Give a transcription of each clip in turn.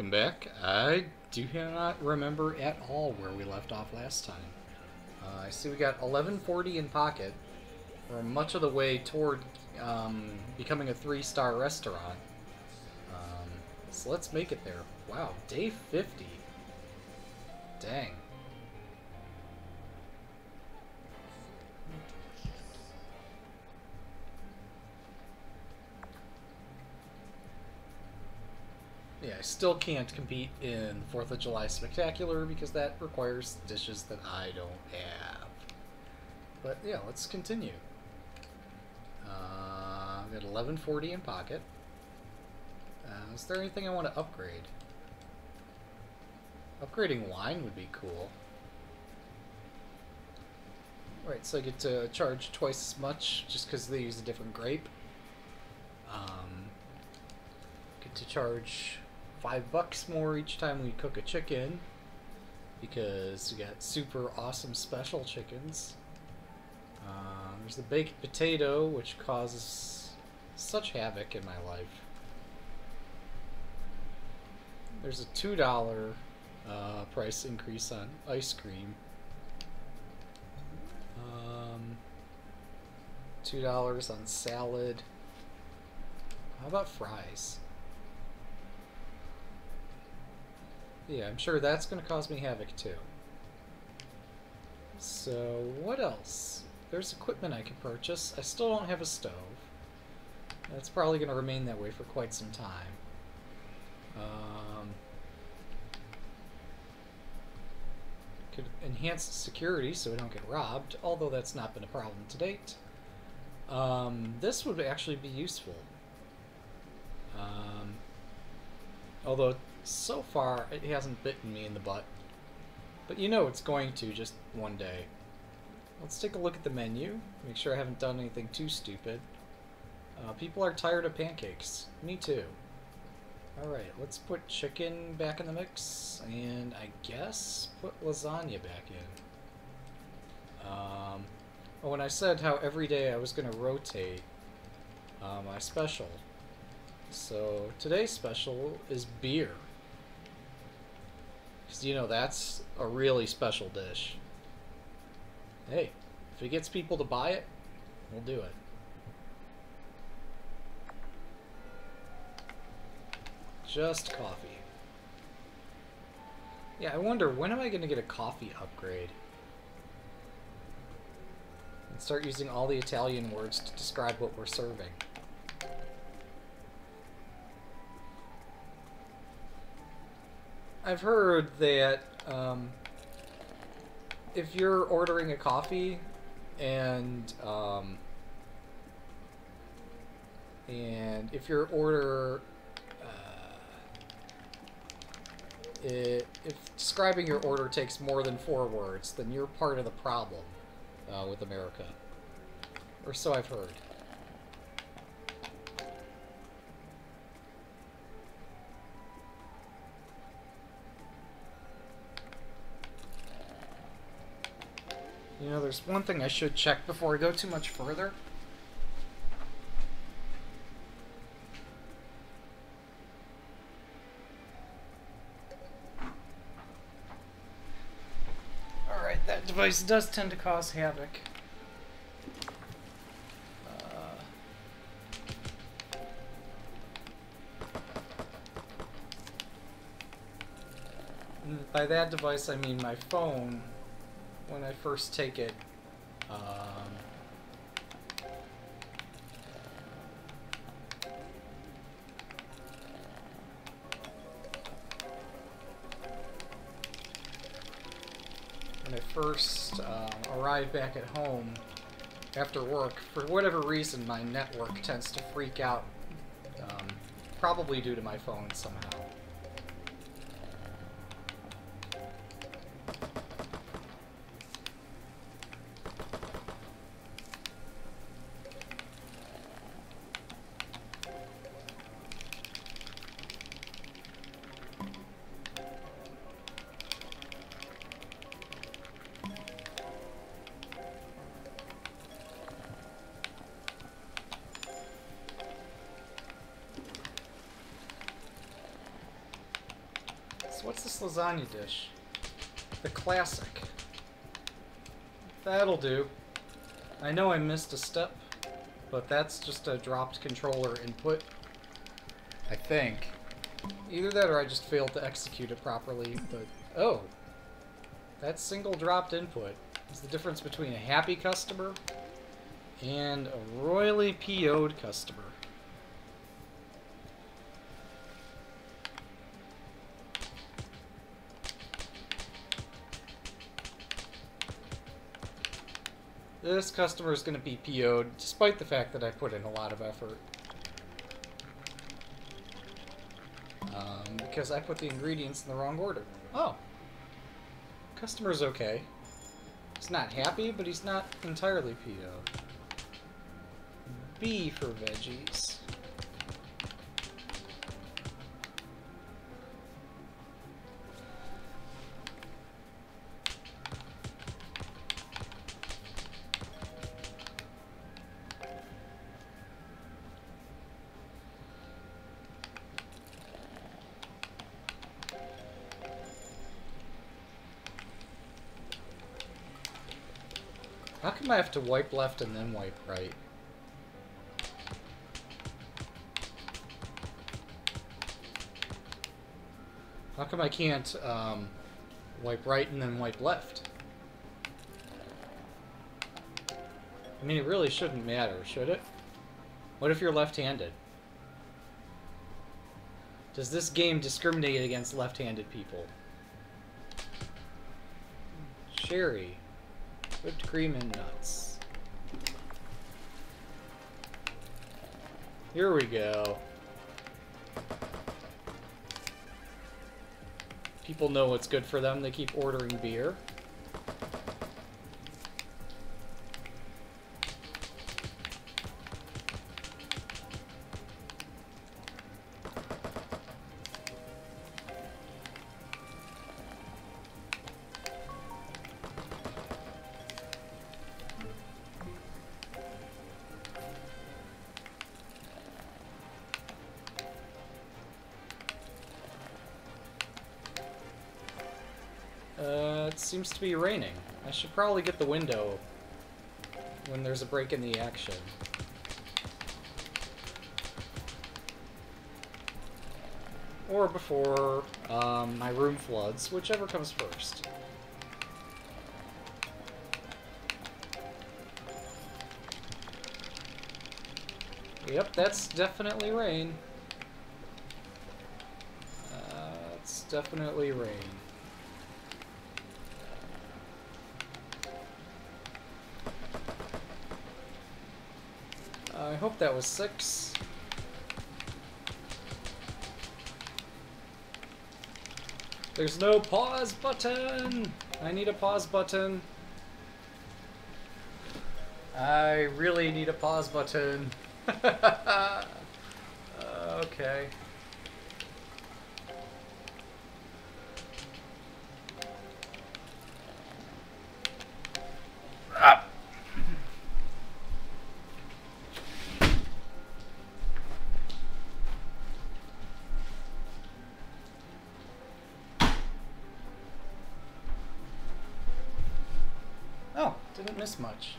welcome back. I do not remember at all where we left off last time. Uh, I see we got 1140 in pocket. We're much of the way toward um, becoming a three-star restaurant. Um, so let's make it there. Wow, day 50. Dang. Still can't compete in 4th of July Spectacular because that requires dishes that I don't have. But yeah, let's continue. Uh, I've got 1140 in pocket. Uh, is there anything I want to upgrade? Upgrading wine would be cool. Right, so I get to charge twice as much just because they use a different grape. Um, get to charge five bucks more each time we cook a chicken because we got super awesome special chickens. Uh, there's the baked potato, which causes such havoc in my life. There's a two dollar uh, price increase on ice cream. Um, two dollars on salad. How about fries? Yeah, I'm sure that's going to cause me havoc too. So, what else? There's equipment I can purchase. I still don't have a stove. That's probably going to remain that way for quite some time. Um, could enhance security so we don't get robbed, although that's not been a problem to date. Um, this would actually be useful. Um, although so far, it hasn't bitten me in the butt. But you know it's going to just one day. Let's take a look at the menu. Make sure I haven't done anything too stupid. Uh, people are tired of pancakes. Me too. Alright, let's put chicken back in the mix. And I guess put lasagna back in. Um, oh, when I said how every day I was going to rotate uh, my special. So today's special is beer. Because, you know, that's a really special dish. Hey, if it gets people to buy it, we'll do it. Just coffee. Yeah, I wonder, when am I going to get a coffee upgrade? And start using all the Italian words to describe what we're serving. I've heard that um, if you're ordering a coffee and um, and if your order uh, it, if describing your order takes more than four words, then you're part of the problem uh, with America, or so I've heard. You know, there's one thing I should check before I go too much further. Alright, that device does tend to cause havoc. Uh, by that device, I mean my phone when I first take it. Um, when I first uh, arrive back at home after work, for whatever reason, my network tends to freak out, um, probably due to my phone somehow. Lasagna dish? The classic. That'll do. I know I missed a step, but that's just a dropped controller input. I think. Either that or I just failed to execute it properly, but... Oh! That single dropped input is the difference between a happy customer and a royally PO'd customer. This customer is going to be PO'd, despite the fact that I put in a lot of effort. Um, because I put the ingredients in the wrong order. Oh. Customer's okay. He's not happy, but he's not entirely PO'd. B for veggies. I have to wipe left and then wipe right? How come I can't um, wipe right and then wipe left? I mean, it really shouldn't matter, should it? What if you're left-handed? Does this game discriminate against left-handed people? Sherry. Whipped cream and nuts. Here we go. People know what's good for them. They keep ordering beer. Seems to be raining. I should probably get the window when there's a break in the action. Or before um, my room floods, whichever comes first. Yep, that's definitely rain. Uh, it's definitely rain. I hope that was six. There's no pause button! I need a pause button. I really need a pause button. okay. Miss much.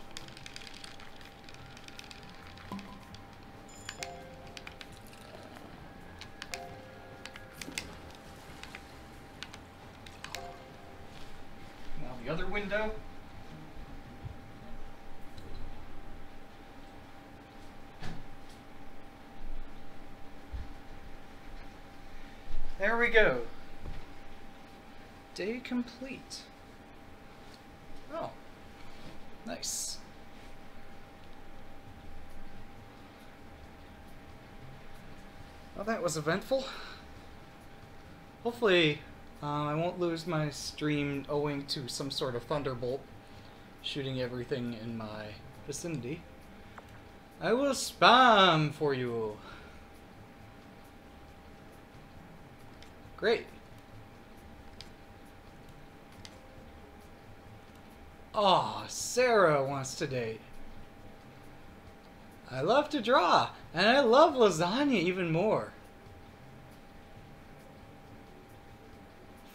Now the other window. There we go. Day complete. Oh, nice. Well, that was eventful. Hopefully, um, I won't lose my stream owing to some sort of thunderbolt shooting everything in my vicinity. I will spam for you. Great. Aw, oh, Sarah wants to date. I love to draw, and I love lasagna even more.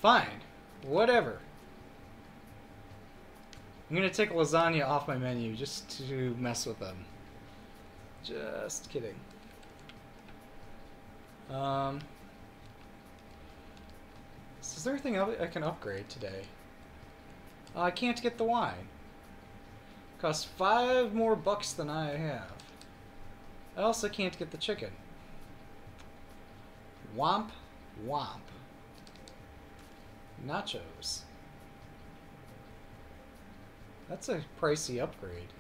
Fine. Whatever. I'm gonna take lasagna off my menu just to mess with them. Just kidding. Um, is there anything I can upgrade today? Uh, I can't get the wine. Costs five more bucks than I have. I also can't get the chicken. Womp, womp. Nachos. That's a pricey upgrade.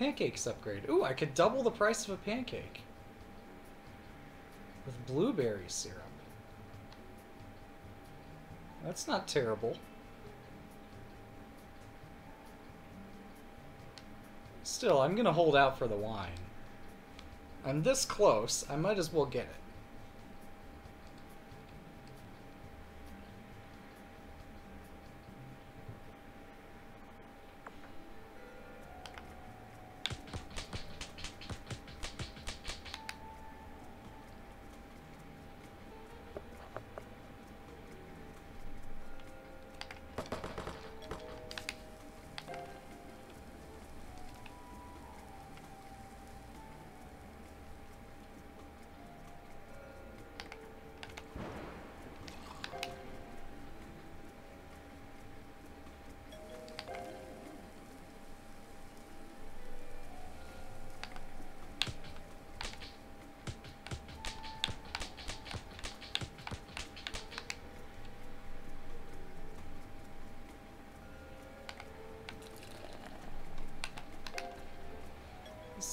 Pancakes upgrade. Ooh, I could double the price of a pancake. With blueberry syrup. That's not terrible. Still, I'm gonna hold out for the wine. I'm this close, I might as well get it.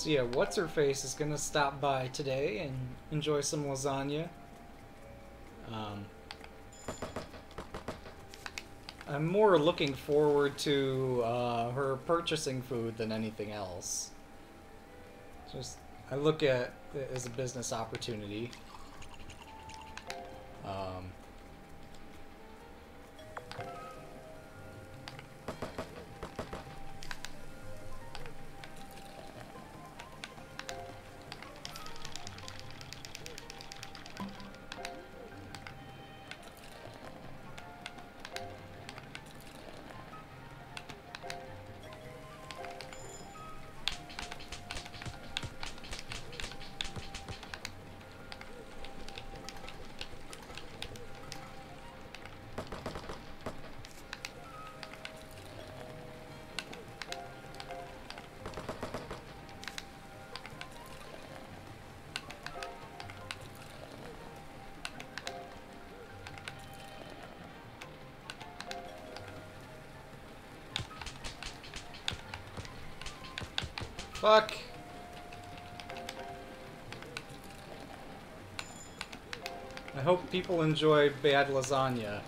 Yeah, what's her face is gonna stop by today and enjoy some lasagna. Um, I'm more looking forward to uh, her purchasing food than anything else. Just I look at it as a business opportunity. Um, Fuck. I hope people enjoy bad lasagna.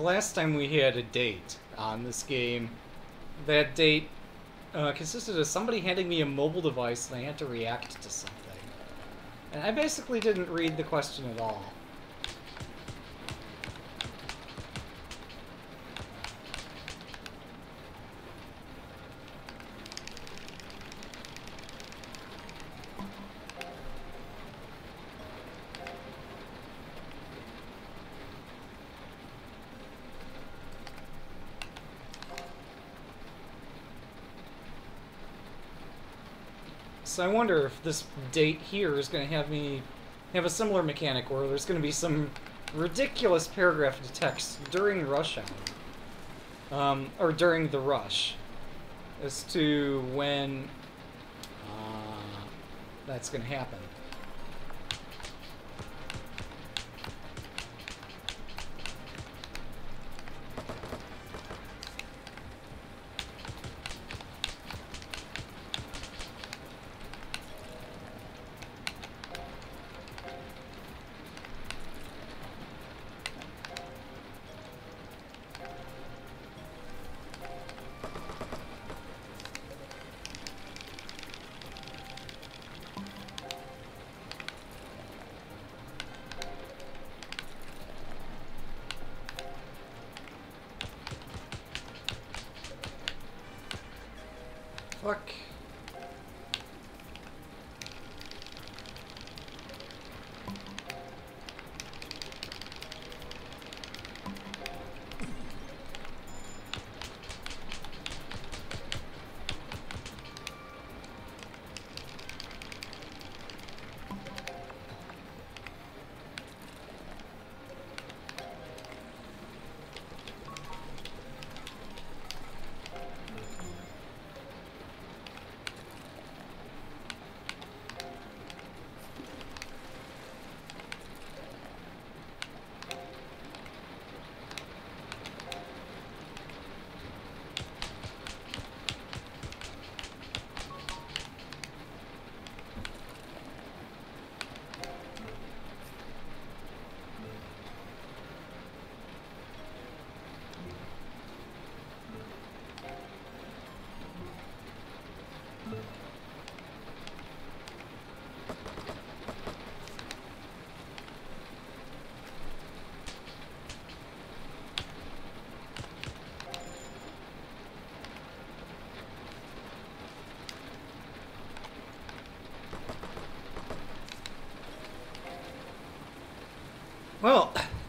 So last time we had a date on this game, that date uh, consisted of somebody handing me a mobile device and I had to react to something. And I basically didn't read the question at all. I wonder if this date here is going to have me have a similar mechanic where there's going to be some ridiculous paragraph of text during rush hour. Um, or during the rush. As to when uh, that's going to happen.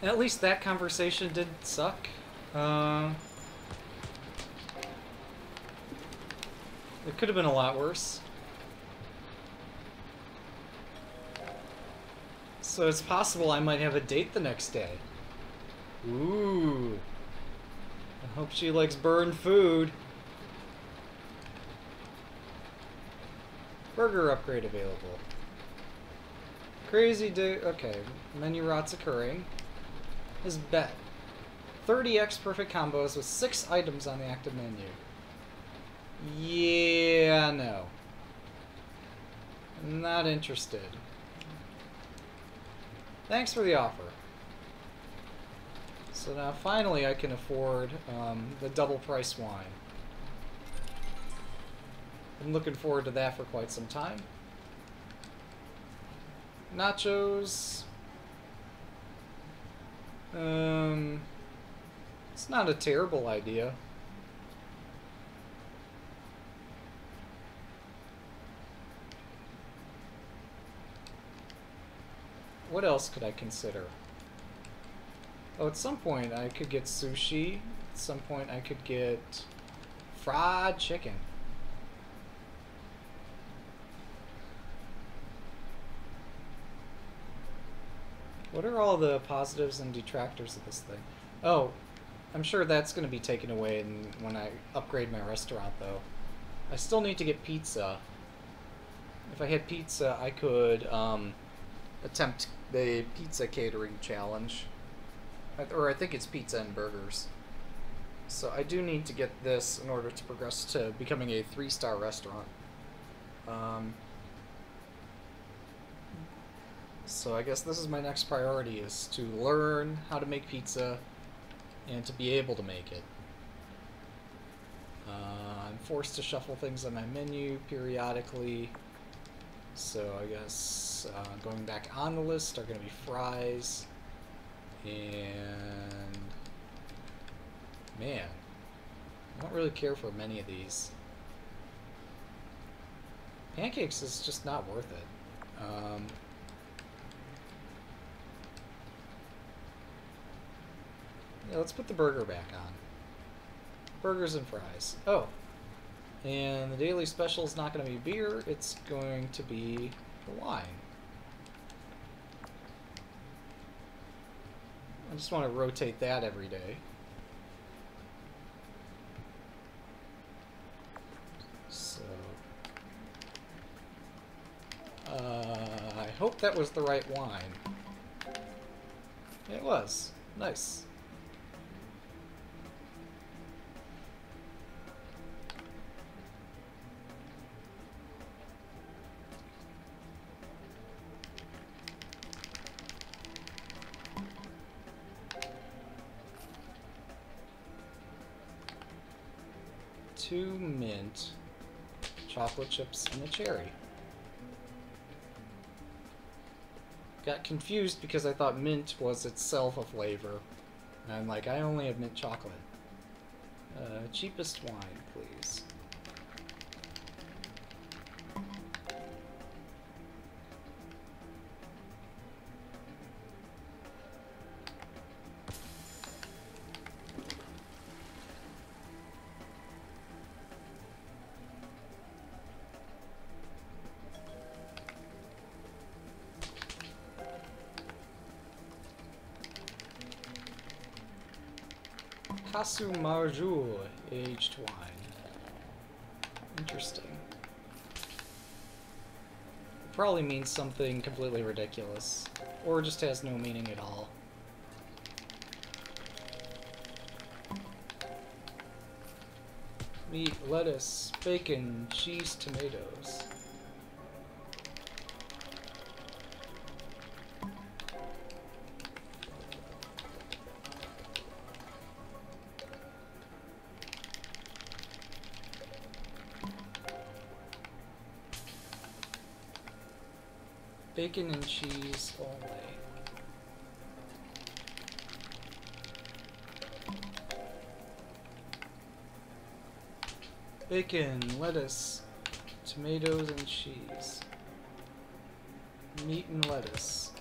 At least that conversation didn't suck. Uh, it could have been a lot worse. So it's possible I might have a date the next day. Ooh. I hope she likes burned food. Burger upgrade available. Crazy day. Okay, menu rots occurring. His bet. 30x perfect combos with 6 items on the active menu. Yeah, no. Not interested. Thanks for the offer. So now finally I can afford um, the double price wine. I'm looking forward to that for quite some time. Nachos. Um, it's not a terrible idea. What else could I consider? Oh, at some point I could get sushi. At some point I could get fried chicken. What are all the positives and detractors of this thing? Oh, I'm sure that's going to be taken away in, when I upgrade my restaurant, though. I still need to get pizza. If I had pizza, I could um, attempt the pizza catering challenge. Or I think it's pizza and burgers. So I do need to get this in order to progress to becoming a three-star restaurant. Um, so I guess this is my next priority is to learn how to make pizza and to be able to make it. Uh, I'm forced to shuffle things on my menu periodically. So I guess uh, going back on the list are going to be fries and man, I don't really care for many of these. Pancakes is just not worth it. Um, Yeah, let's put the burger back on. Burgers and fries. Oh. And the daily special is not going to be beer, it's going to be wine. I just want to rotate that every day. So... Uh, I hope that was the right wine. It was. Nice. Two mint, chocolate chips, and a cherry. Got confused because I thought mint was itself a flavor. And I'm like, I only have mint chocolate. Uh, cheapest wine, please. Kasu Marjul aged wine. Interesting. Probably means something completely ridiculous. Or just has no meaning at all. Meat, lettuce, bacon, cheese, tomatoes. Bacon and cheese only. Bacon, lettuce, tomatoes and cheese. Meat and lettuce.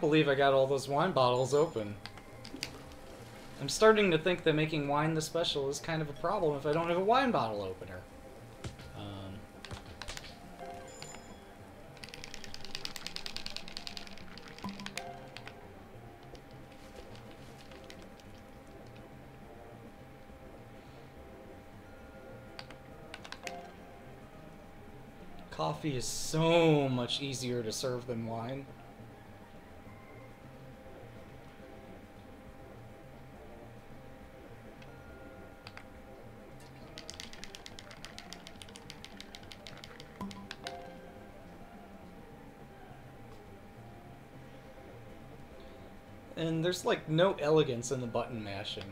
Believe I got all those wine bottles open. I'm starting to think that making wine the special is kind of a problem if I don't have a wine bottle opener. Um, coffee is so much easier to serve than wine. There's like no elegance in the button mashing.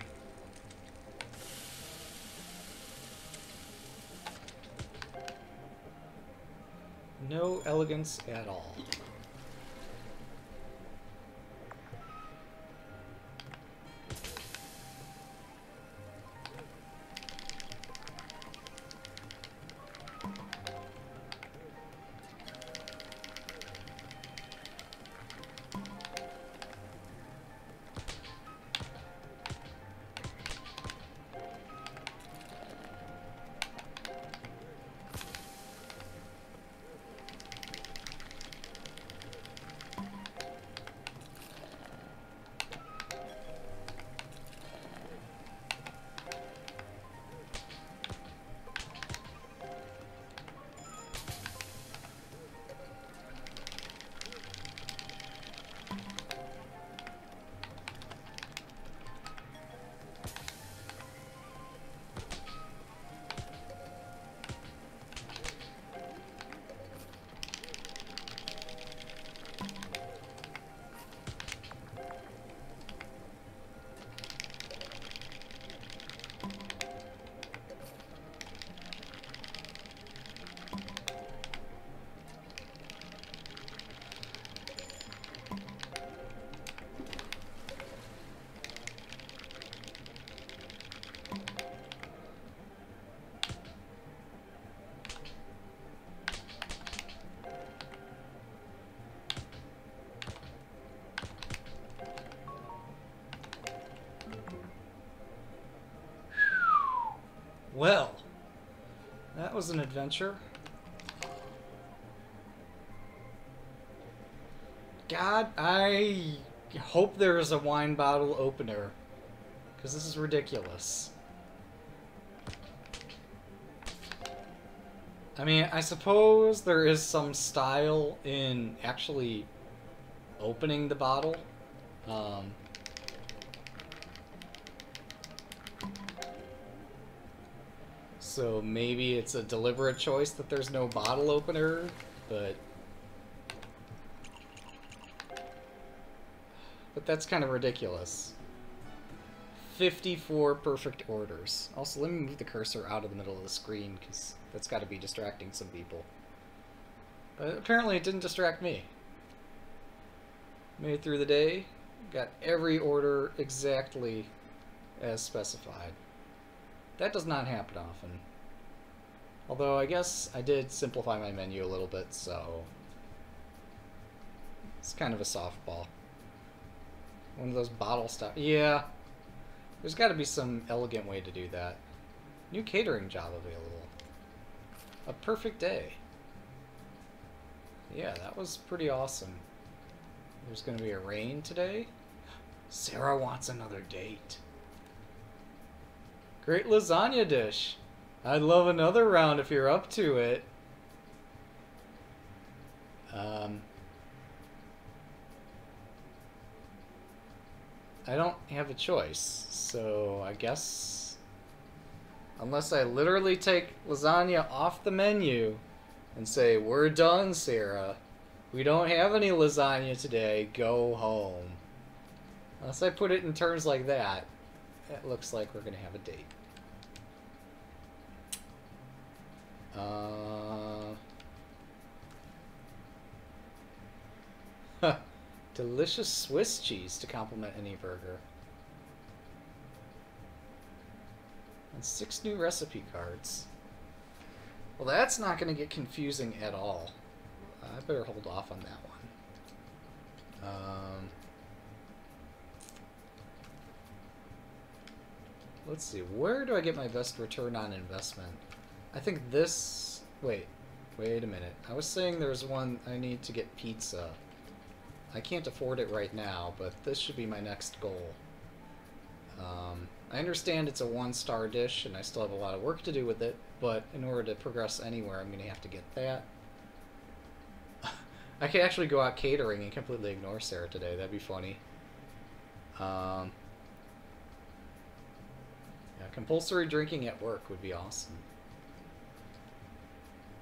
No elegance at all. Was an adventure. God, I hope there is a wine bottle opener. Because this is ridiculous. I mean, I suppose there is some style in actually opening the bottle. Um, so maybe it's a deliberate choice that there's no bottle opener, but but that's kind of ridiculous. 54 perfect orders. Also, let me move the cursor out of the middle of the screen, because that's got to be distracting some people. But apparently it didn't distract me. Made it through the day, got every order exactly as specified. That does not happen often. Although I guess I did simplify my menu a little bit, so it's kind of a softball. One of those bottle stuff. Yeah, there's got to be some elegant way to do that. New catering job available. A perfect day. Yeah, that was pretty awesome. There's going to be a rain today. Sarah wants another date. Great lasagna dish. I'd love another round if you're up to it. Um, I don't have a choice, so I guess... Unless I literally take lasagna off the menu and say, we're done, Sarah. We don't have any lasagna today. Go home. Unless I put it in terms like that, it looks like we're going to have a date. Uh... Delicious Swiss cheese to complement any burger. And six new recipe cards. Well, that's not going to get confusing at all. I better hold off on that one. Um, let's see, where do I get my best return on investment? I think this... Wait, wait a minute. I was saying there's one I need to get pizza. I can't afford it right now, but this should be my next goal. Um, I understand it's a one-star dish, and I still have a lot of work to do with it, but in order to progress anywhere, I'm going to have to get that. I could actually go out catering and completely ignore Sarah today. That'd be funny. Um, yeah, compulsory drinking at work would be awesome.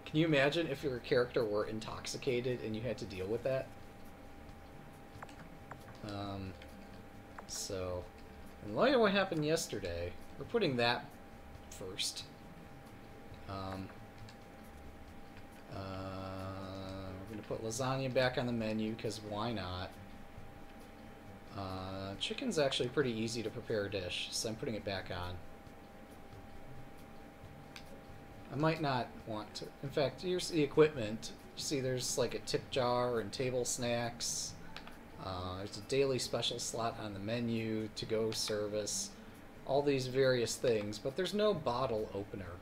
Can you imagine if your character were intoxicated and you had to deal with that? Um, so, in light of what happened yesterday, we're putting that first. Um, uh, we're going to put lasagna back on the menu, because why not? Uh, chicken's actually pretty easy to prepare a dish, so I'm putting it back on. I might not want to. In fact, here's the equipment. You see there's like a tip jar and table snacks. Uh, there's a daily special slot on the menu, to go service, all these various things, but there's no bottle opener.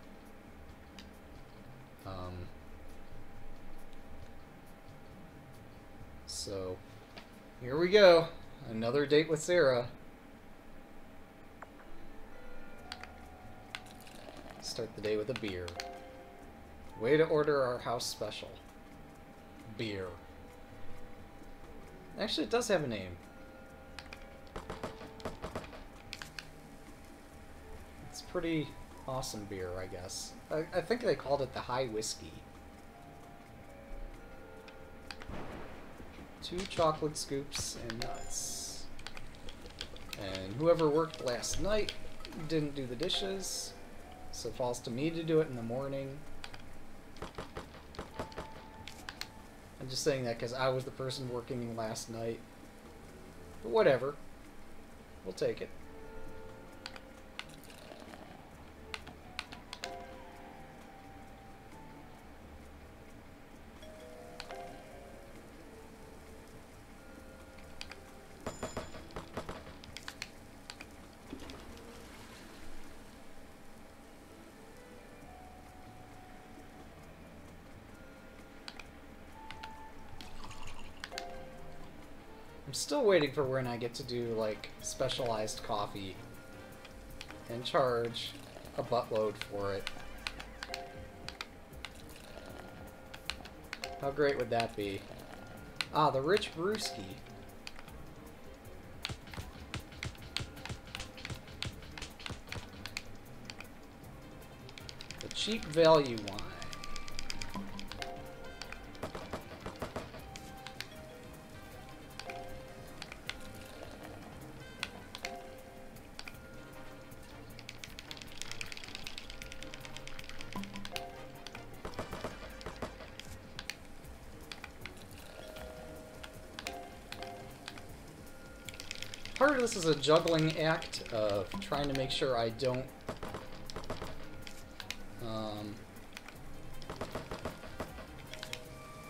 Um, so, here we go. Another date with Sarah. Start the day with a beer. Way to order our house special. Beer. Actually, it does have a name. It's pretty awesome beer, I guess. I, I think they called it the High Whiskey. Two chocolate scoops and nuts. And whoever worked last night didn't do the dishes, so it falls to me to do it in the morning. I'm just saying that because I was the person working last night. But whatever. We'll take it. Waiting for when I get to do, like, specialized coffee and charge a buttload for it. How great would that be? Ah, the Rich Brewski. The cheap value wine. Part of this is a juggling act of trying to make sure I don't um,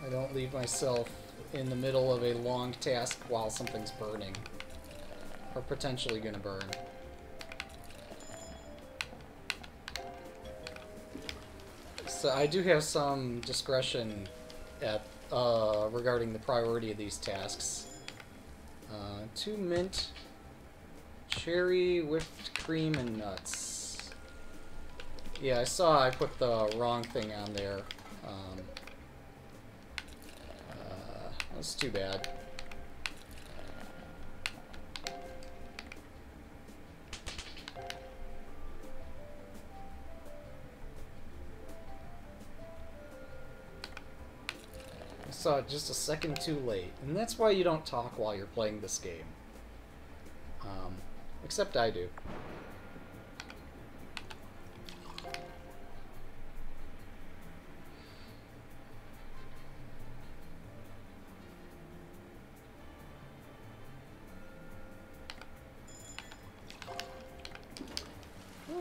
I don't leave myself in the middle of a long task while something's burning. Or potentially gonna burn. So I do have some discretion at uh, regarding the priority of these tasks. Uh, two mint, cherry, whipped cream, and nuts. Yeah, I saw I put the wrong thing on there. Um, uh, that's too bad. I saw it just a second too late, and that's why you don't talk while you're playing this game. Except I do.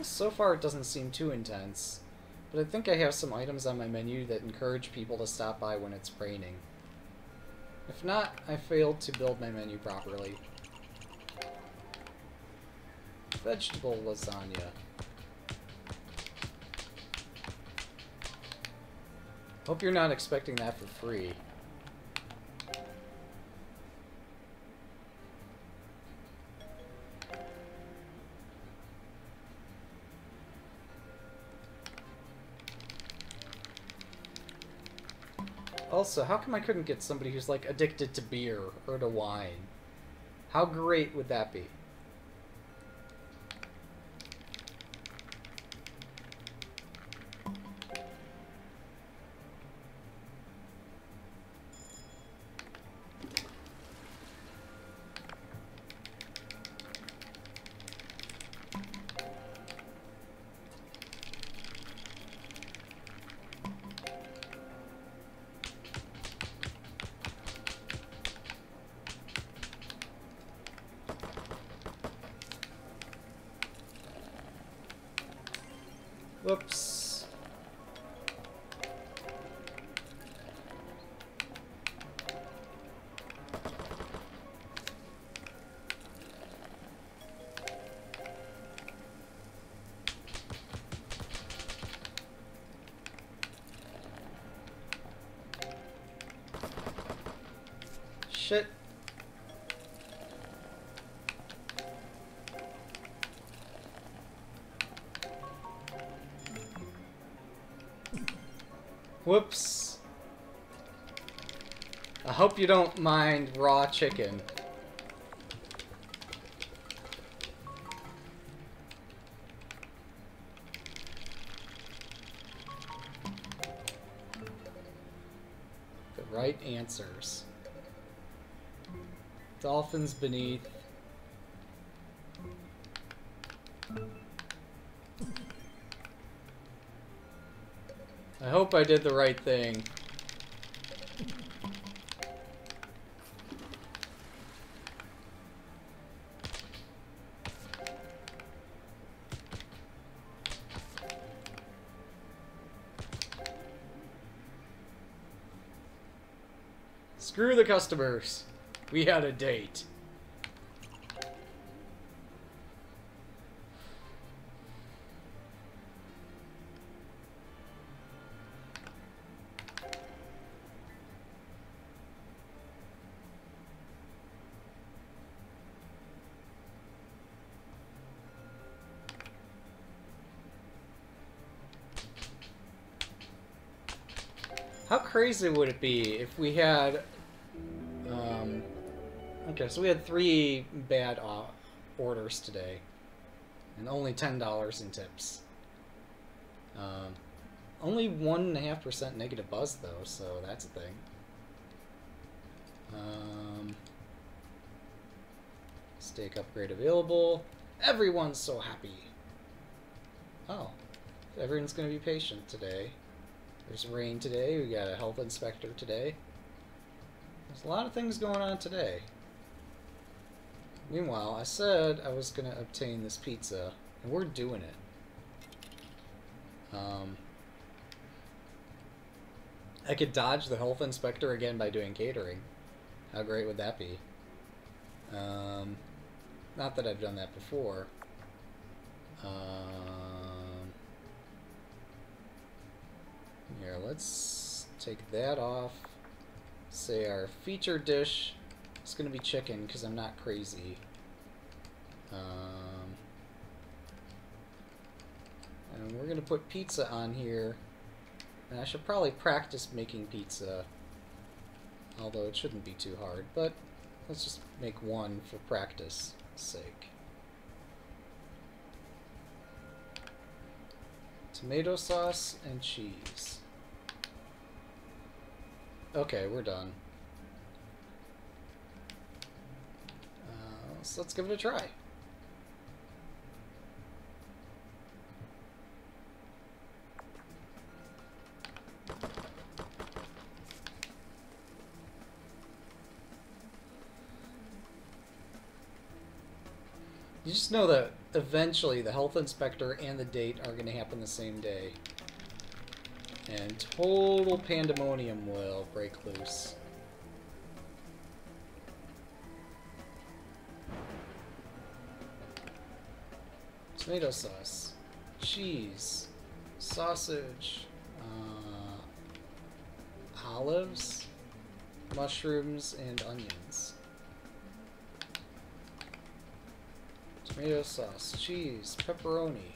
So far it doesn't seem too intense. But I think I have some items on my menu that encourage people to stop by when it's raining. If not, I failed to build my menu properly. Vegetable lasagna. Hope you're not expecting that for free. Also, how come I couldn't get somebody who's like addicted to beer or to wine? How great would that be? Whoops. I hope you don't mind raw chicken. The right answers. Dolphins beneath. Hope I did the right thing. Screw the customers. We had a date. Crazy would it be if we had... Um, okay, so we had three bad uh, orders today. And only $10 in tips. Um, only 1.5% negative buzz, though, so that's a thing. Um, steak upgrade available. Everyone's so happy. Oh, everyone's going to be patient today. There's rain today. We got a health inspector today. There's a lot of things going on today. Meanwhile, I said I was going to obtain this pizza, and we're doing it. Um, I could dodge the health inspector again by doing catering. How great would that be? Um, not that I've done that before. Um, here, let's take that off. Say our feature dish is going to be chicken because I'm not crazy. Um, and we're going to put pizza on here. And I should probably practice making pizza. Although it shouldn't be too hard. But let's just make one for practice sake. Tomato sauce and cheese. Okay, we're done. Uh, so let's give it a try. You just know that eventually the health inspector and the date are going to happen the same day. And total pandemonium will break loose. Tomato sauce, cheese, sausage, uh, olives, mushrooms, and onions. Tomato sauce, cheese, pepperoni.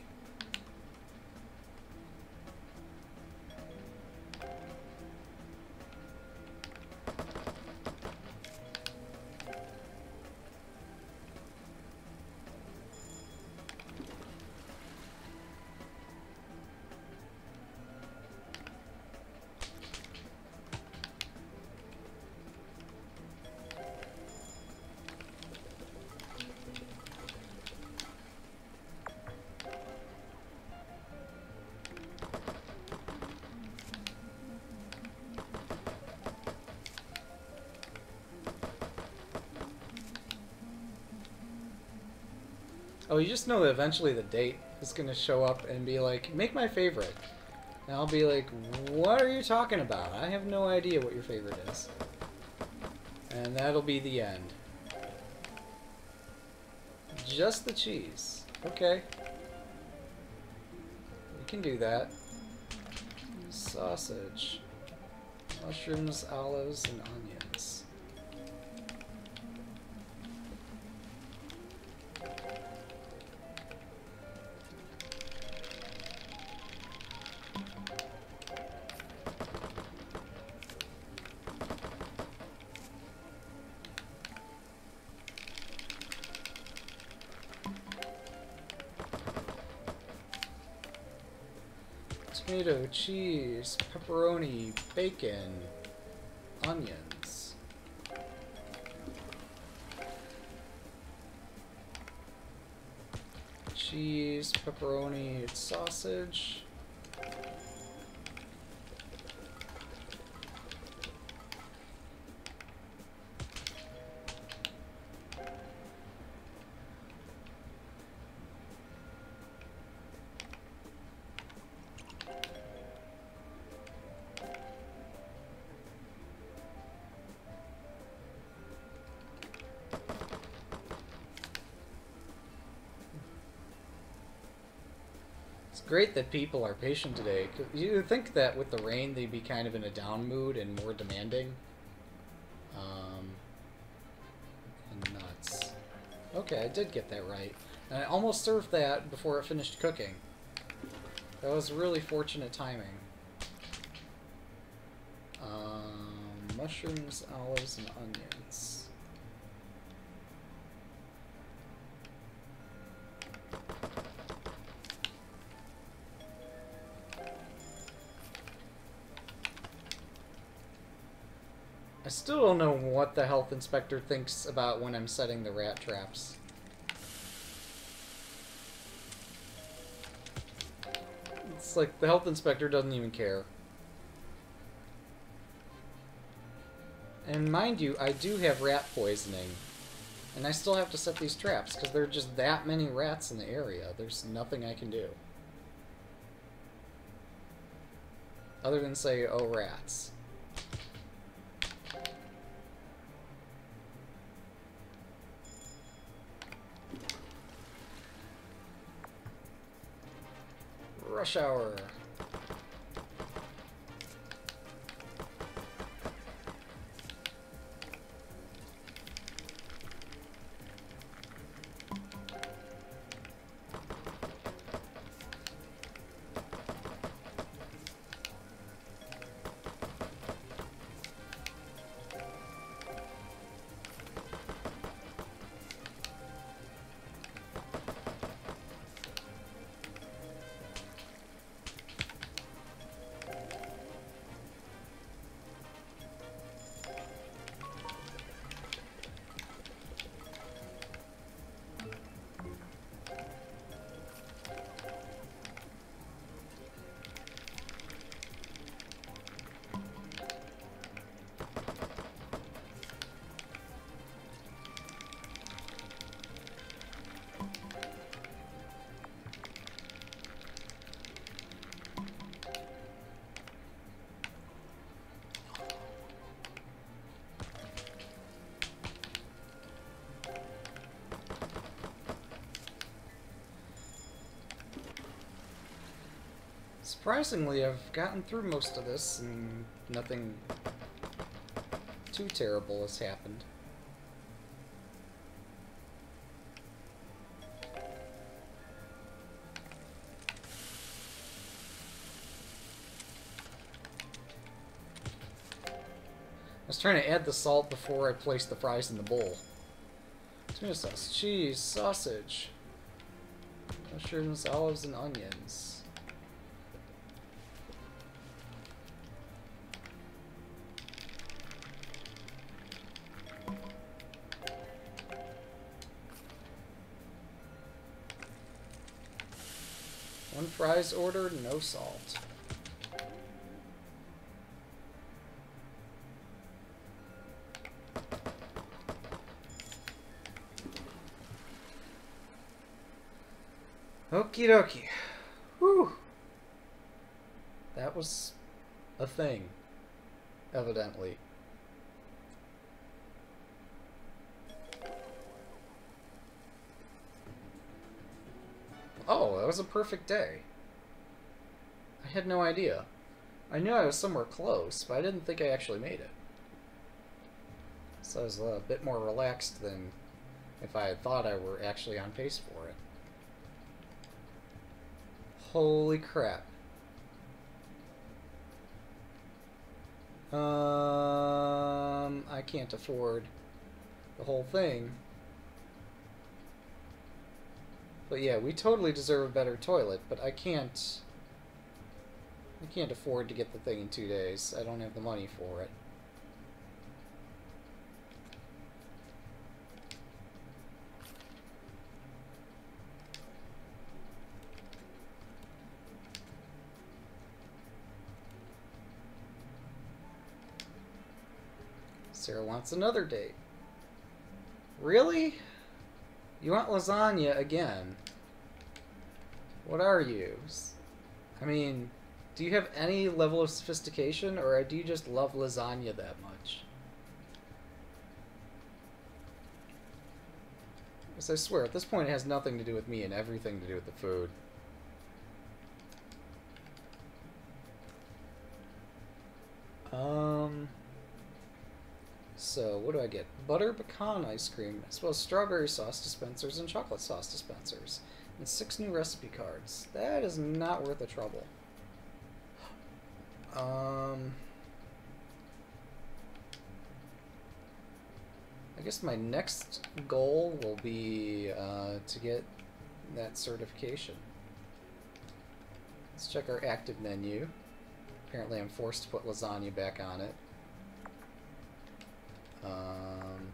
Oh, you just know that eventually the date is going to show up and be like, make my favorite. And I'll be like, what are you talking about? I have no idea what your favorite is. And that'll be the end. Just the cheese. Okay. We can do that. Sausage. Mushrooms, olives, and onions. Cheese, pepperoni, bacon, onions. Cheese, pepperoni, sausage. It's great that people are patient today. You think that with the rain they'd be kind of in a down mood and more demanding. Um, nuts. Okay, I did get that right. And I almost served that before it finished cooking. That was really fortunate timing. Um, mushrooms, olives, and onions. I still don't know what the health inspector thinks about when I'm setting the rat traps. It's like the health inspector doesn't even care. And mind you, I do have rat poisoning. And I still have to set these traps, because there are just that many rats in the area. There's nothing I can do. Other than say, oh, rats. Rush Surprisingly, I've gotten through most of this and nothing too terrible has happened. I was trying to add the salt before I placed the fries in the bowl. Tuna sauce, cheese, sausage, mushrooms, olives, and onions. Fries order, no salt. Okie dokie. Whew. That was a thing, evidently. Was a perfect day. I had no idea. I knew I was somewhere close, but I didn't think I actually made it. So I was a bit more relaxed than if I had thought I were actually on pace for it. Holy crap. Um, I can't afford the whole thing. But yeah, we totally deserve a better toilet, but I can't... I can't afford to get the thing in two days. I don't have the money for it. Sarah wants another date. Really? You want lasagna again? What are you? I mean, do you have any level of sophistication, or do you just love lasagna that much? Because I swear, at this point it has nothing to do with me and everything to do with the food. Um... So what do I get? Butter pecan ice cream, as well as strawberry sauce dispensers and chocolate sauce dispensers. And six new recipe cards. That is not worth the trouble. Um, I guess my next goal will be uh, to get that certification. Let's check our active menu. Apparently I'm forced to put lasagna back on it. Um,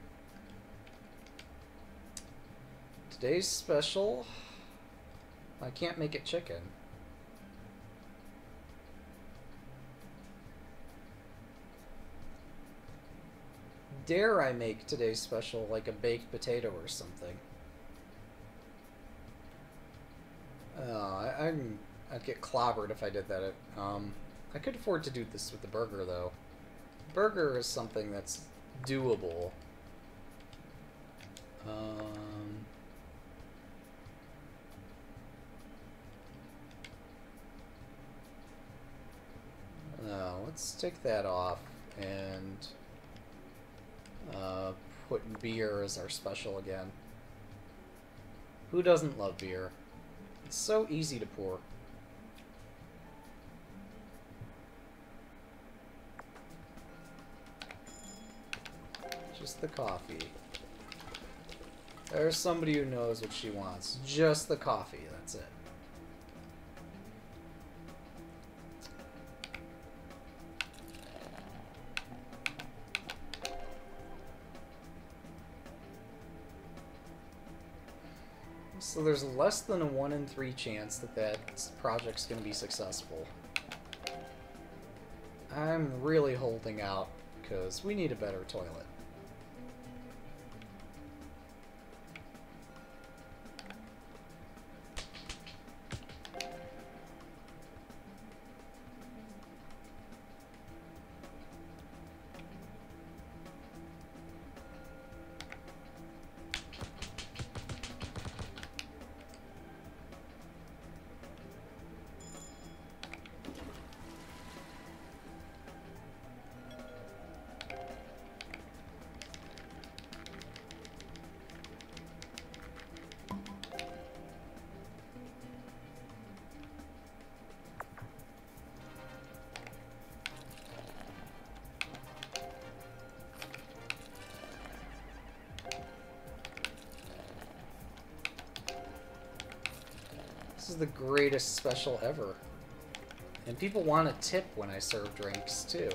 today's special. I can't make it chicken. Dare I make today's special like a baked potato or something? Oh, I, I'm, I'd get clobbered if I did that. Um, I could afford to do this with the burger, though. Burger is something that's doable. Um, no, let's take that off and uh, put beer as our special again. Who doesn't love beer? It's so easy to pour. Just the coffee. There's somebody who knows what she wants. Just the coffee, that's it. So there's less than a 1 in 3 chance that that project's going to be successful. I'm really holding out, because we need a better toilet. Is the greatest special ever. And people want a tip when I serve drinks, too.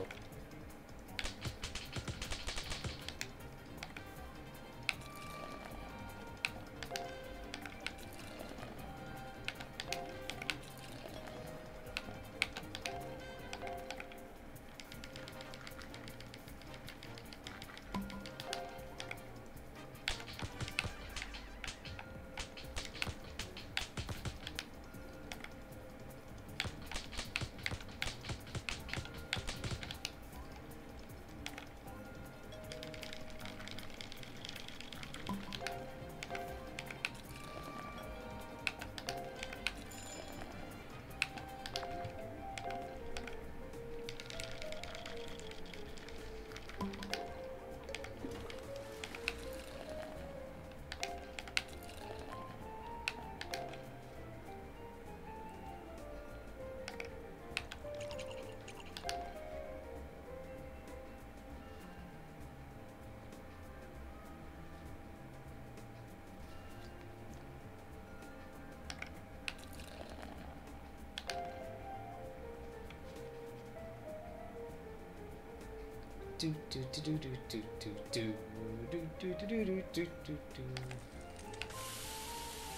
Do do do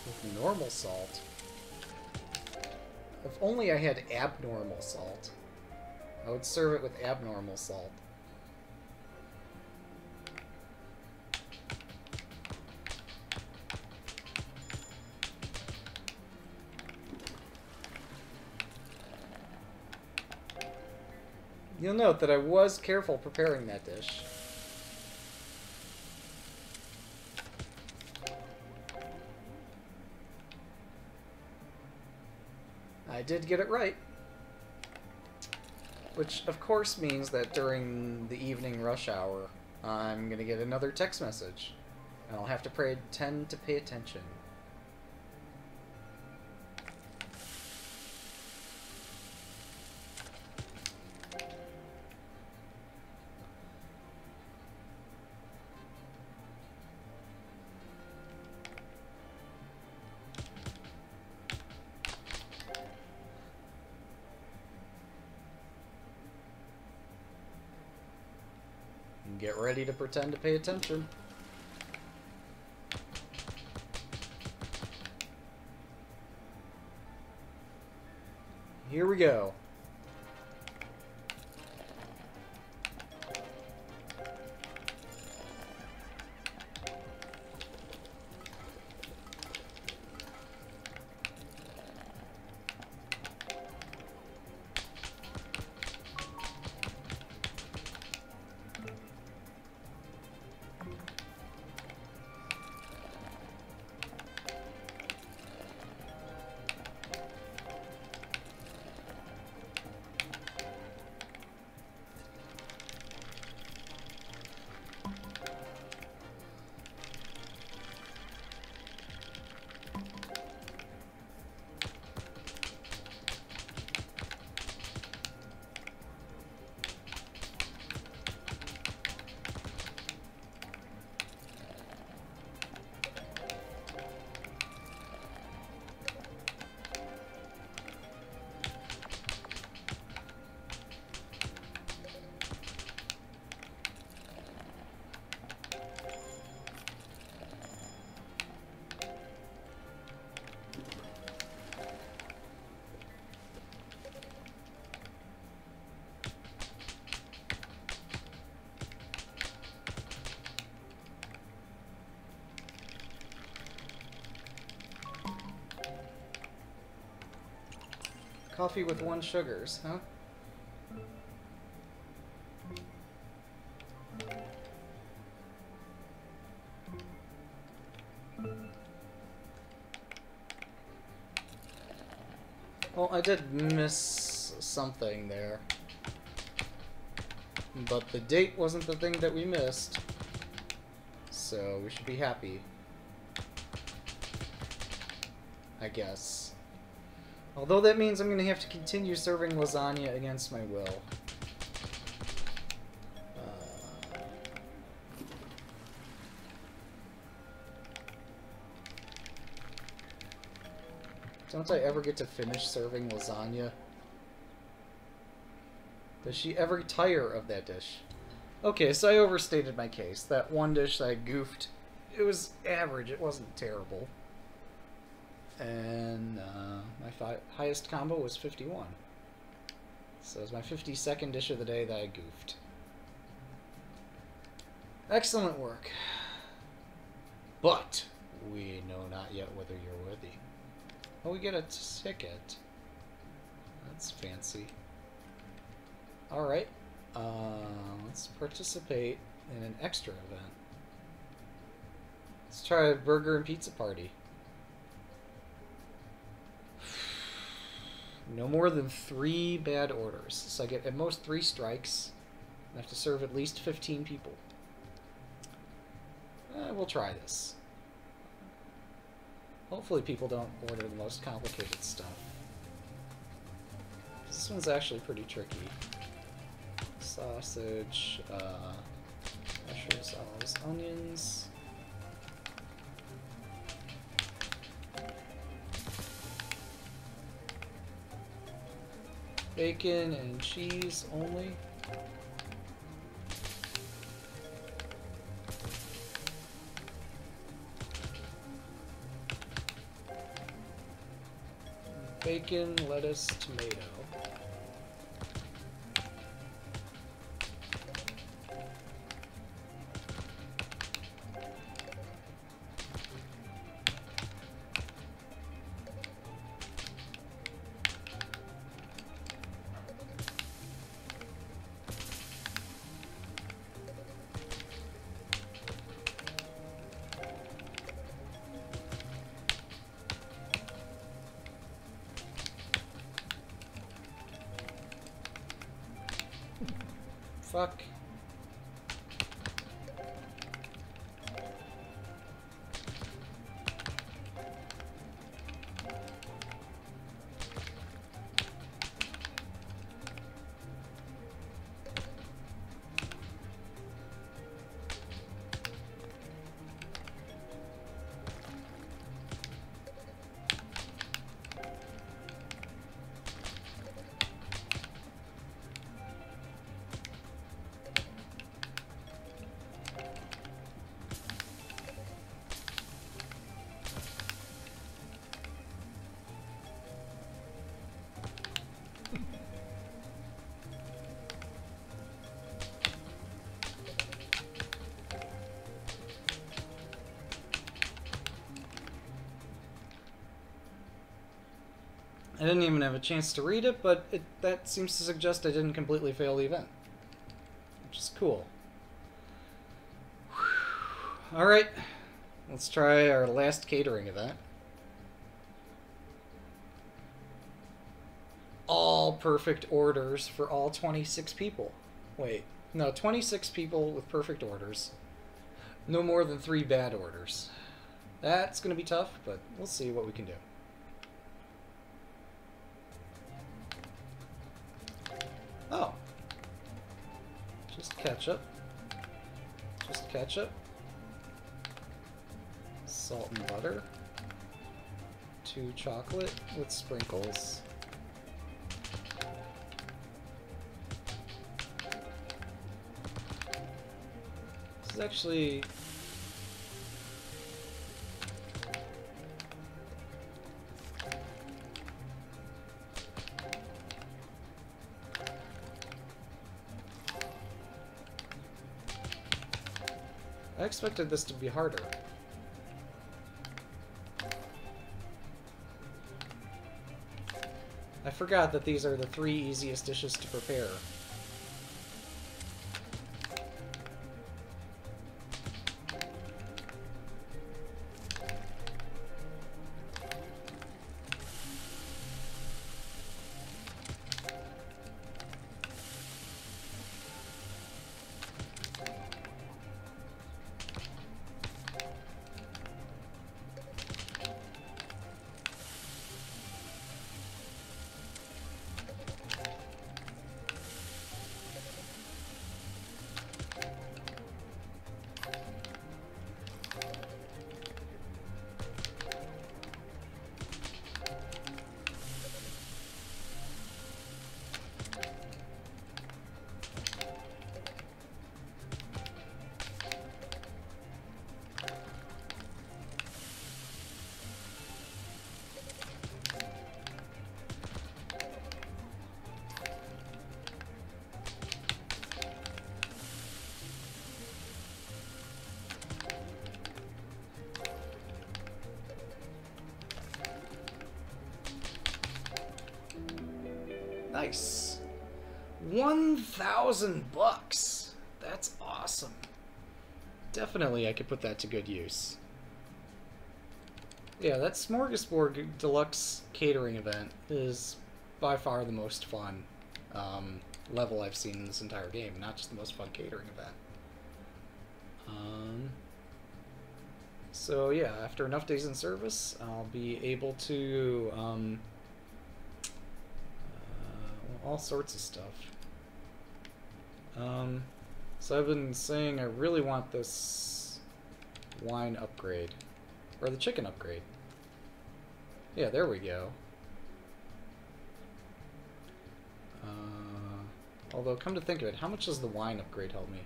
with normal salt. If only I had abnormal salt. I would serve it with abnormal salt. You'll note that I was careful preparing that dish. Did get it right. Which, of course, means that during the evening rush hour, I'm going to get another text message. And I'll have to pretend to pay attention. Get ready to pretend to pay attention. Here we go. Coffee with one sugars, huh? Well, I did miss something there. But the date wasn't the thing that we missed. So we should be happy. I guess. Although that means I'm going to have to continue serving lasagna against my will. Uh, don't I ever get to finish serving lasagna? Does she ever tire of that dish? Okay, so I overstated my case. That one dish that I goofed, it was average. It wasn't terrible and uh, my highest combo was 51. So it's my 52nd dish of the day that I goofed. Excellent work. But we know not yet whether you're worthy. Oh, we get a ticket. That's fancy. Alright. Uh, let's participate in an extra event. Let's try a burger and pizza party. No more than three bad orders. So I get at most three strikes. I have to serve at least 15 people. Eh, we'll try this. Hopefully people don't order the most complicated stuff. This one's actually pretty tricky. Sausage, uh, mushrooms, olives, onions. Bacon and cheese only. Bacon, lettuce, tomato. I didn't even have a chance to read it, but it, that seems to suggest I didn't completely fail the event. Which is cool. Alright, let's try our last catering event. All perfect orders for all 26 people. Wait, no, 26 people with perfect orders. No more than three bad orders. That's going to be tough, but we'll see what we can do. Ketchup. Just ketchup. Salt and butter. Two chocolate with sprinkles. This is actually expected this to be harder. I forgot that these are the three easiest dishes to prepare. Nice. 1,000 bucks. That's awesome. Definitely I could put that to good use. Yeah, that Smorgasbord Deluxe catering event is by far the most fun um, level I've seen in this entire game, not just the most fun catering event. Um, so yeah, after enough days in service, I'll be able to um, all sorts of stuff. Um, so I've been saying I really want this wine upgrade. Or the chicken upgrade. Yeah, there we go. Uh, although, come to think of it, how much does the wine upgrade help me?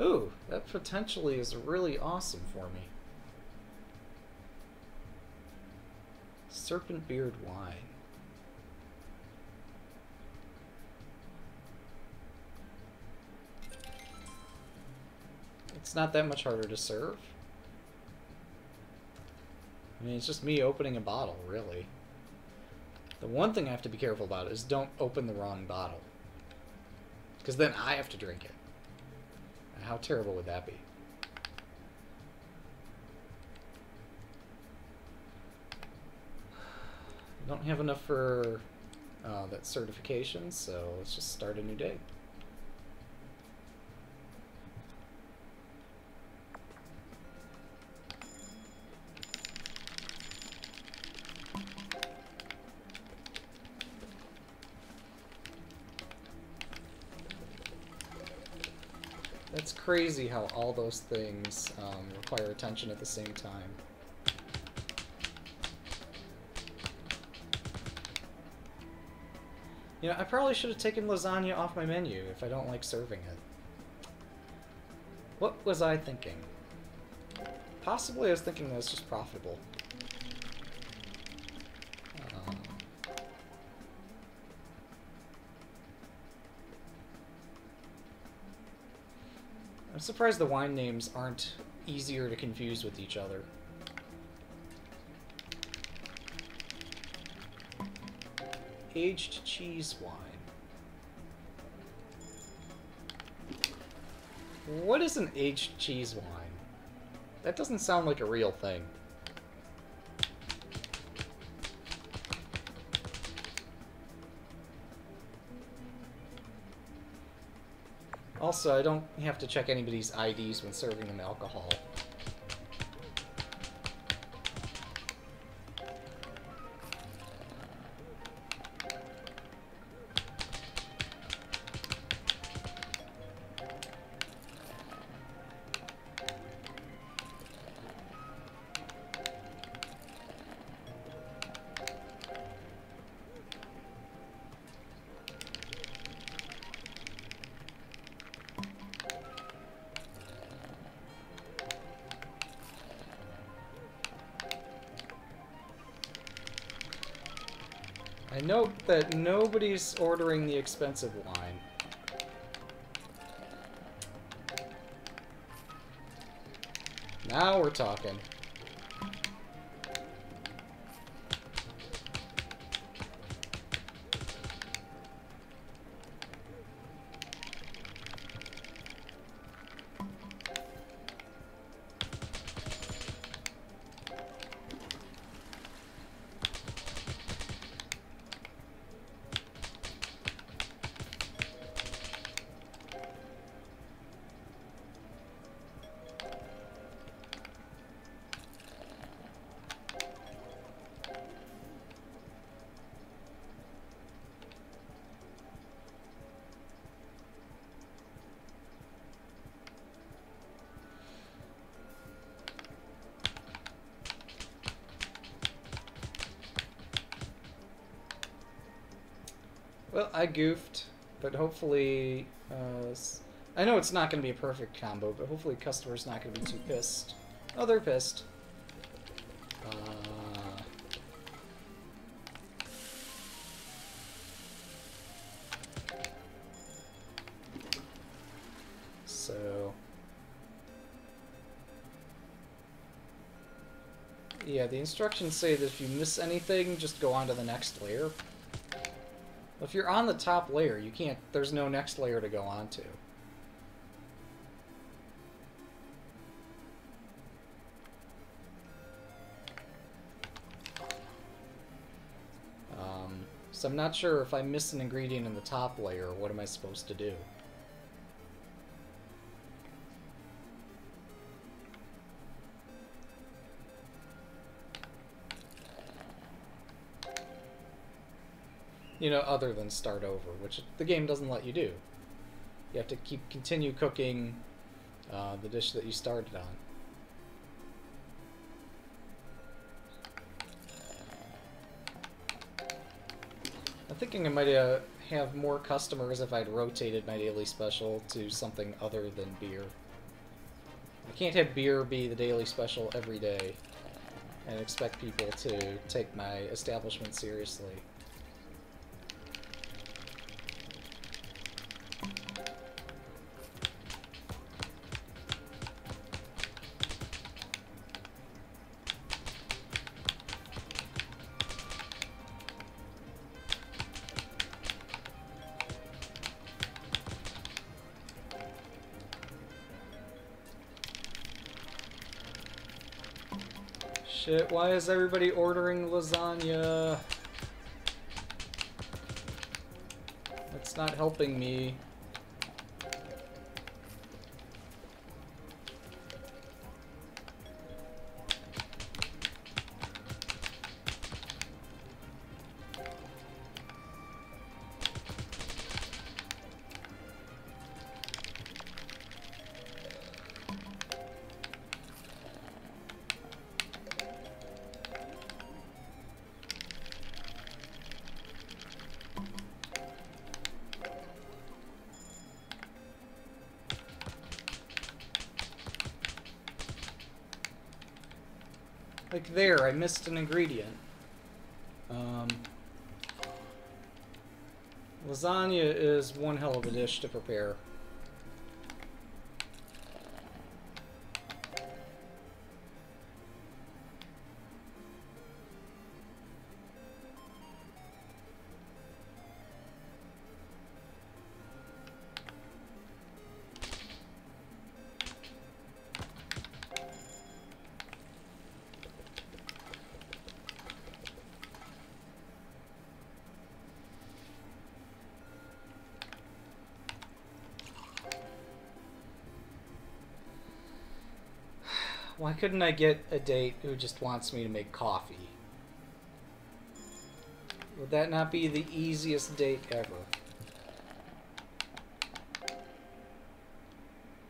Ooh, that potentially is really awesome for me. Serpent Beard wine. It's not that much harder to serve. I mean, it's just me opening a bottle, really. The one thing I have to be careful about is don't open the wrong bottle. Because then I have to drink it. How terrible would that be? Don't have enough for uh, that certification, so let's just start a new day. That's crazy how all those things um, require attention at the same time. You know, I probably should have taken lasagna off my menu if I don't like serving it. What was I thinking? Possibly I was thinking that was just profitable. Surprised the wine names aren't easier to confuse with each other. aged cheese wine. What is an aged cheese wine? That doesn't sound like a real thing. Also, I don't have to check anybody's IDs when serving them alcohol. That nobody's ordering the expensive wine. Now we're talking. Well, I goofed, but hopefully, uh, I know it's not going to be a perfect combo, but hopefully customer's not going to be too pissed. Oh, they're pissed. Uh, so, yeah, the instructions say that if you miss anything, just go on to the next layer. If you're on the top layer, you can't, there's no next layer to go on to. Um, so I'm not sure if I miss an ingredient in the top layer, what am I supposed to do? You know, other than start over, which the game doesn't let you do. You have to keep continue cooking uh, the dish that you started on. I'm thinking I might uh, have more customers if I'd rotated my daily special to something other than beer. I can't have beer be the daily special every day and expect people to take my establishment seriously. Why is everybody ordering lasagna? That's not helping me. There, I missed an ingredient. Um, lasagna is one hell of a dish to prepare. Couldn't I get a date who just wants me to make coffee? Would that not be the easiest date ever?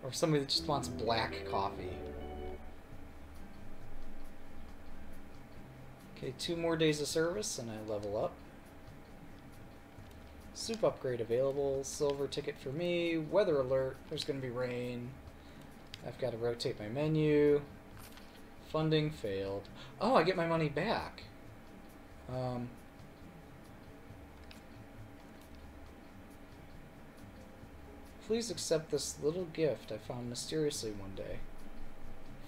Or somebody that just wants black coffee. Okay, two more days of service and I level up. Soup upgrade available. Silver ticket for me. Weather alert. There's going to be rain. I've got to rotate my menu. Funding failed. Oh, I get my money back. Um, please accept this little gift I found mysteriously one day.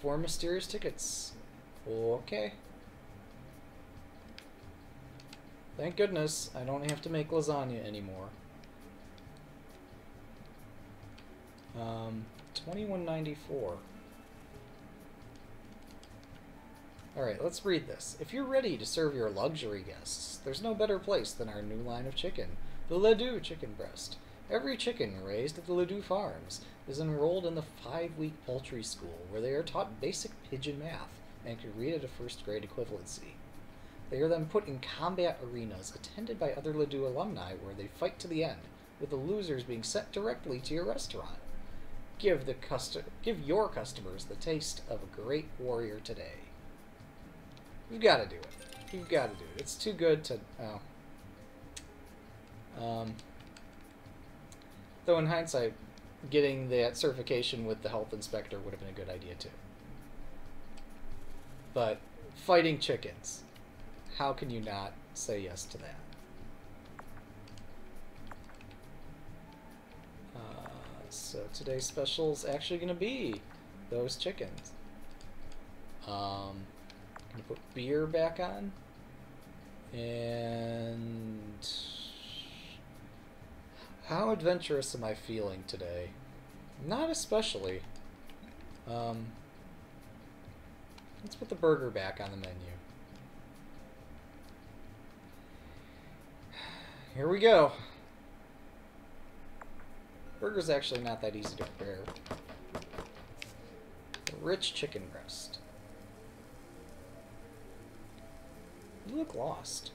Four mysterious tickets. Okay. Thank goodness I don't have to make lasagna anymore. Um, 2194. Alright, let's read this. If you're ready to serve your luxury guests, there's no better place than our new line of chicken, the Ledoux chicken breast. Every chicken raised at the Ledoux Farms is enrolled in the five-week poultry school where they are taught basic pigeon math and can read at a first-grade equivalency. They are then put in combat arenas attended by other Ledoux alumni where they fight to the end, with the losers being sent directly to your restaurant. Give the custom give your customers the taste of a great warrior today. You've got to do it. You've got to do it. It's too good to oh. Um though in hindsight getting that certification with the health inspector would have been a good idea too. But fighting chickens how can you not say yes to that? Uh, so today's special is actually going to be those chickens. Um, put beer back on, and how adventurous am I feeling today? Not especially. Um, let's put the burger back on the menu. here we go. Burger's actually not that easy to prepare. Rich chicken breast. You look lost.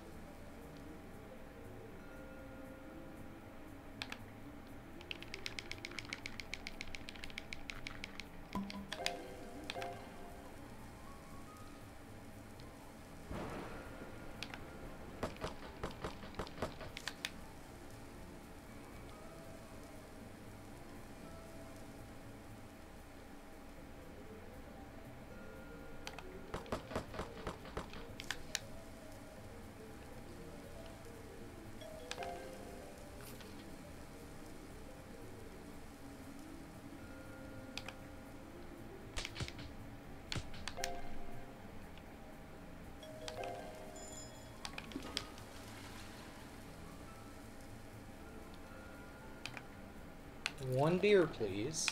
One beer, please.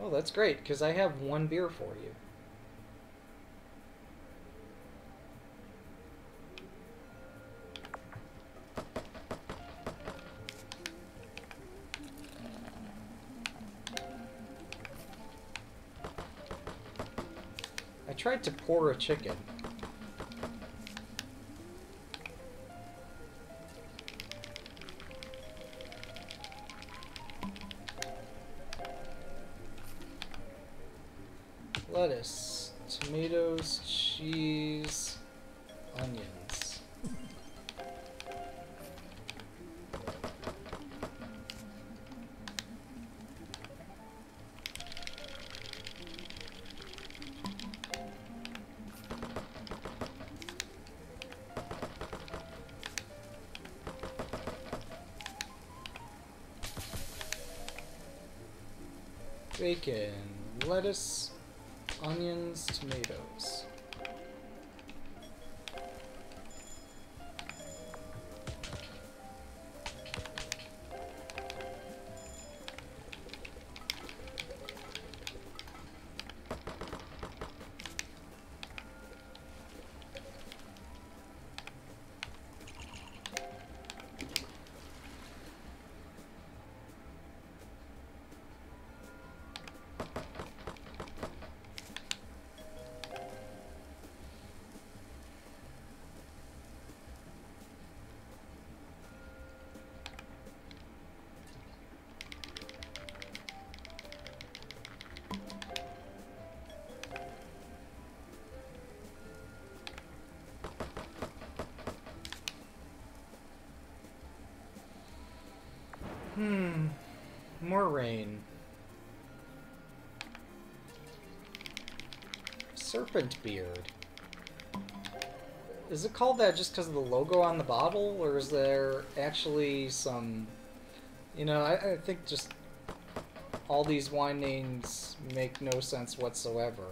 Oh, that's great, because I have one beer for you. I tried to pour a chicken. More rain. Serpent beard. Is it called that just because of the logo on the bottle, or is there actually some... You know, I, I think just all these wine names make no sense whatsoever.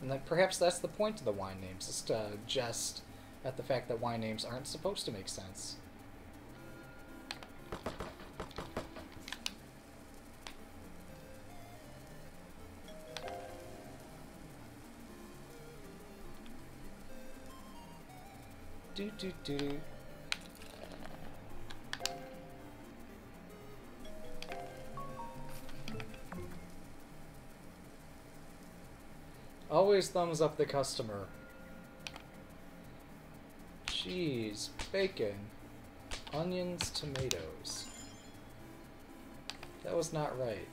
And that perhaps that's the point of the wine names, is to jest at the fact that wine names aren't supposed to make sense. Do do do. Always thumbs up the customer. Cheese, bacon, onions, tomatoes. That was not right.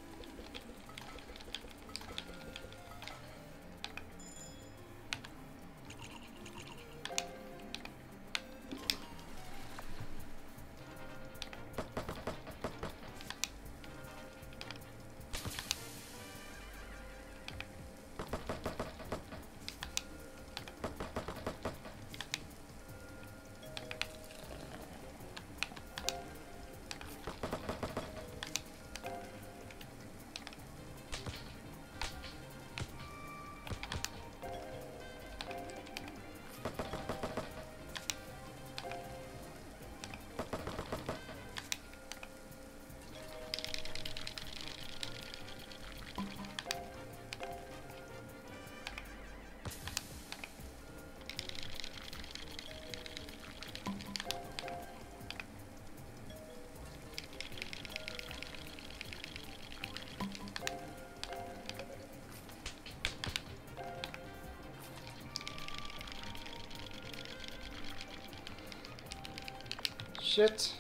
Shit.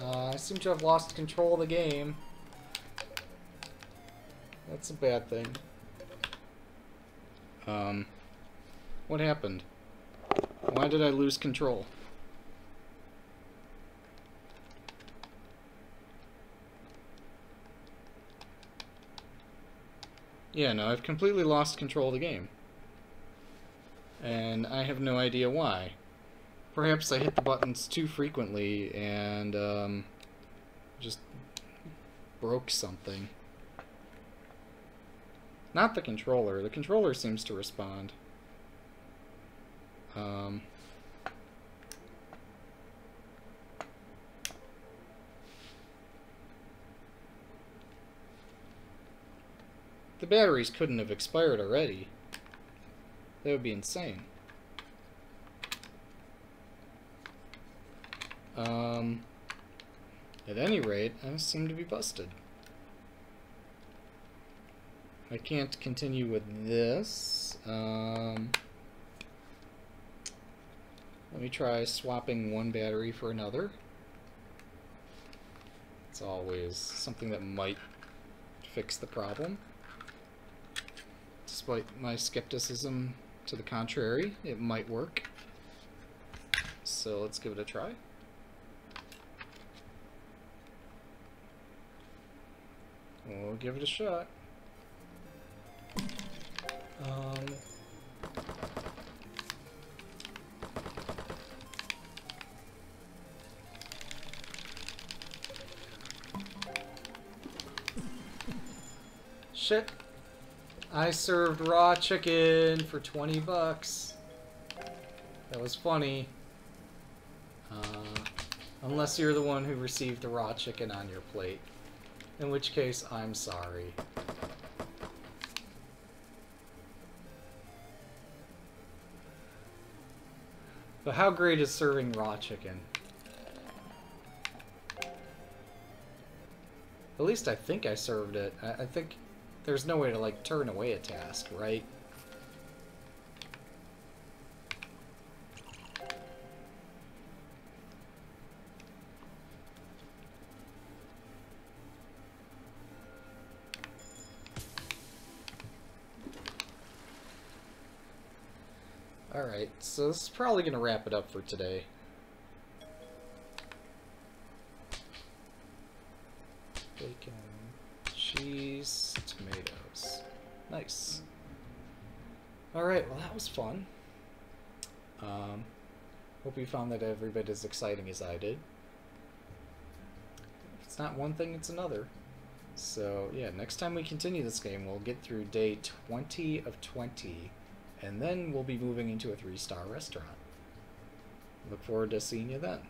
Uh, I seem to have lost control of the game. That's a bad thing. Um, what happened? Why did I lose control? Yeah, no, I've completely lost control of the game and I have no idea why. Perhaps I hit the buttons too frequently and um, just broke something. Not the controller. The controller seems to respond. Um, the batteries couldn't have expired already. That would be insane. Um, at any rate, I seem to be busted. I can't continue with this. Um, let me try swapping one battery for another. It's always something that might fix the problem. Despite my skepticism to the contrary, it might work. So let's give it a try. We'll give it a shot. Um, shit. I served raw chicken for 20 bucks. That was funny. Uh, unless you're the one who received the raw chicken on your plate. In which case, I'm sorry. But how great is serving raw chicken? At least I think I served it. I, I think there's no way to, like, turn away a task, right? Alright, so this is probably going to wrap it up for today. Hope you found that every bit as exciting as I did. If it's not one thing, it's another. So, yeah, next time we continue this game, we'll get through day 20 of 20, and then we'll be moving into a three-star restaurant. Look forward to seeing you then.